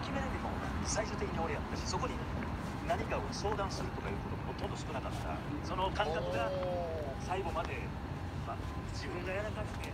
決めないでも最終的に俺やったしそこに何かを相談するとかいうこともほとんど少なかった。その感覚が最後まで、まあ、自分がやらかくて